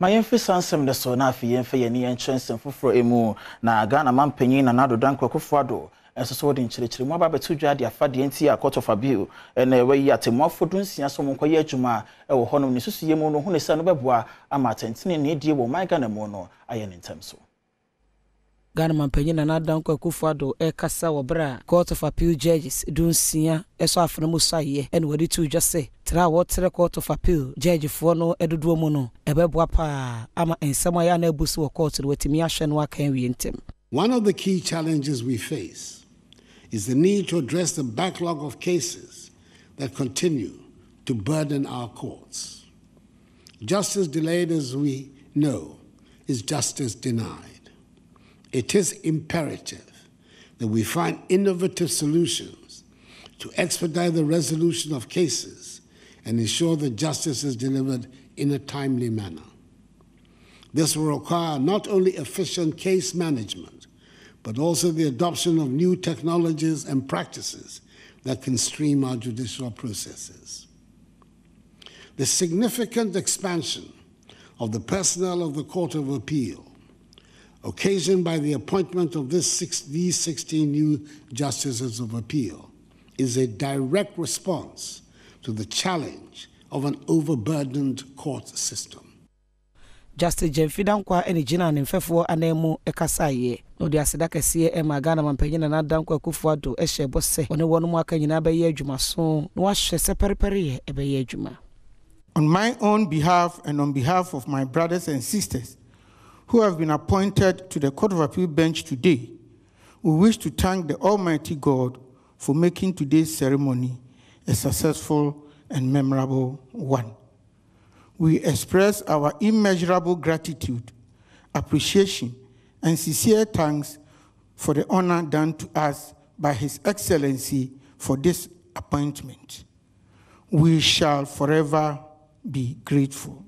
ma yɛmfi saa nsɛm no so na afei yɛmfa yɛni yɛnkyerɛ nsɛm foforɔ mu na ghana mampanyin nana danko akufo ado. Ɛnso so wɔde nkyerɛkyerɛ mu aba bɛto dwa de afa deɛ nti a court of appeal ɛna ɛwɔ yi atemmuafo do nsia so mo nkɔyɛ adwuma ɛwɔ hɔnom. Ne susuyɛ mu no ne sɛ no bɛboa ama atɛntene ne ɛdie wɔ ɔman ghana mu no ayɛ ne ntɛm so ghana mampanyin nana dankwa akufo addo ɛrekasa wɔ berɛ a court of appeal judges dunsia ɛsɔ afena mu sɔ ayɛ ɛna wɔde to dwa sɛ tena a wɔtere court of appeal judgefoɔ no dodoɔ mu no ɛbɛboa paa ama nsɛm a yɛ ana abu so wɔ court no watumi ahwɛ no aka awie ntɛm One of the key challenges we face is the need to address the backlog of cases that continue to burden our courts. Justice delayed, as we know, is justice denied. It is imperative that we find innovative solutions to expedite the resolution of cases and ensure that justice is delivered in a timely manner. This will require not only efficient case management, but also the adoption of new technologies and practices that can stream our judicial processes. The significant expansion of the personnel of the Court of Appeal, occasioned by the appointment of this six, these 16 new justices of appeal, is a direct response to the challenge of an overburdened court system. justice gyamfi dankwa ne gyina ne mfɛfoɔ anan mu kasaeɛ na ɔde aseda kɛseɛ ma ghana mampanyin nana dankwa akufo addo hyɛ eh, bɔ sɛ ɔne wɔn mu aka nyinaa bɛyɛ adwumaso na wahyɛ sɛ pɛrepɛreyɛ ɛbɛyɛ adwuma On my own behalf and on behalf of my brothers and sisters who have been appointed to the Court of Appeal bench today, we wish to thank the Almighty God for making today's ceremony a successful and memorable one. We express our immeasurable gratitude, appreciation, and sincere thanks for the honor done to us by His Excellency for this appointment. We shall forever be grateful.